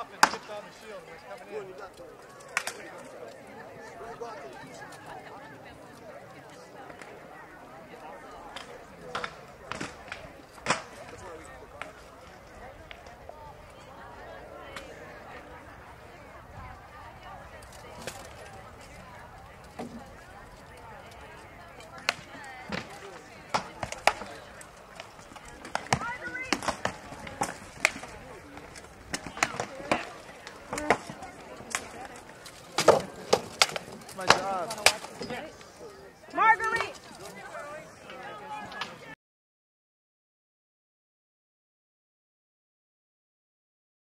off and tipped on the shield when. Thank you. my job. Yes.